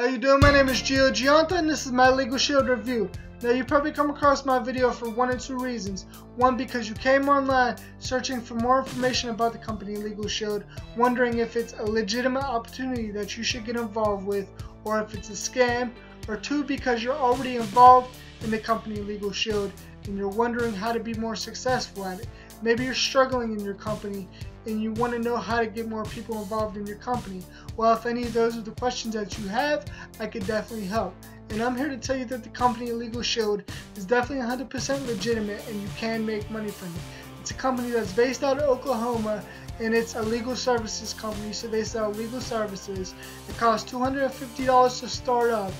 How you doing? My name is Gio Gionta and this is my Legal Shield review. Now you probably come across my video for one or two reasons. One because you came online searching for more information about the company Legal Shield, wondering if it's a legitimate opportunity that you should get involved with or if it's a scam. Or two because you're already involved in the company Legal Shield and you're wondering how to be more successful at it. Maybe you're struggling in your company and you want to know how to get more people involved in your company. Well, if any of those are the questions that you have, I could definitely help. And I'm here to tell you that the company Legal Shield is definitely 100% legitimate and you can make money from it. It's a company that's based out of Oklahoma and it's a legal services company, so they sell legal services. It costs $250 to start up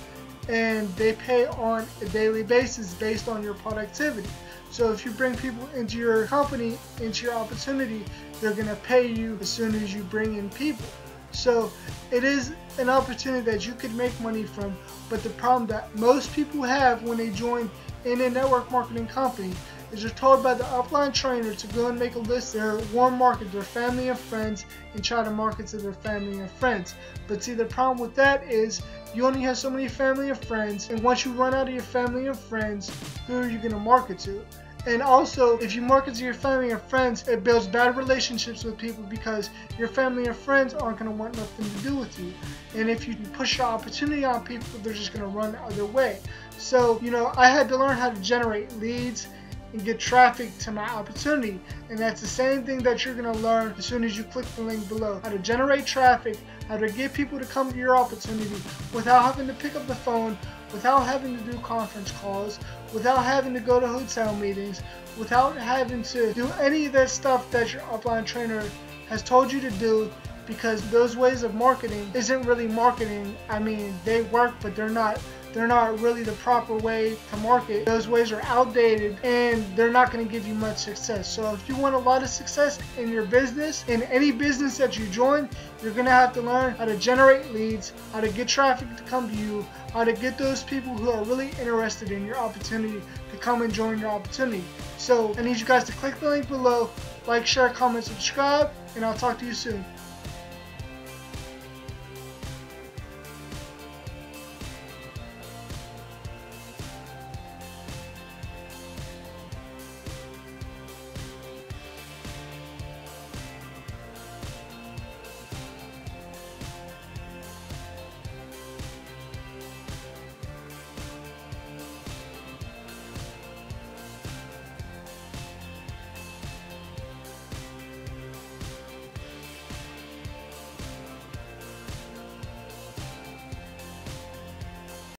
and they pay on a daily basis based on your productivity. So if you bring people into your company, into your opportunity, they're going to pay you as soon as you bring in people. So it is an opportunity that you could make money from, but the problem that most people have when they join in a network marketing company is they're told by the upline trainer to go and make a list of their warm market, their family and friends, and try to market to their family and friends. But see, the problem with that is you only have so many family and friends, and once you run out of your family and friends, who are you going to market to? And also, if you market to your family and friends, it builds bad relationships with people because your family and friends aren't going to want nothing to do with you. And if you push your opportunity on people, they're just going to run the other way. So, you know, I had to learn how to generate leads and get traffic to my opportunity. And that's the same thing that you're to learn as soon as you click the link below. How to generate traffic, how to get people to come to your opportunity without having to pick up the phone, without having to do conference calls, without having to go to hotel meetings, without having to do any of that stuff that your upline trainer has told you to do because those ways of marketing isn't really marketing. I mean, they work, but they're not they're not really the proper way to market. Those ways are outdated and they're not going to give you much success. So if you want a lot of success in your business, in any business that you join, you're going to have to learn how to generate leads, how to get traffic to come to you, how to get those people who are really interested in your opportunity to come and join your opportunity. So I need you guys to click the link below, like, share, comment, subscribe, and I'll talk to you soon.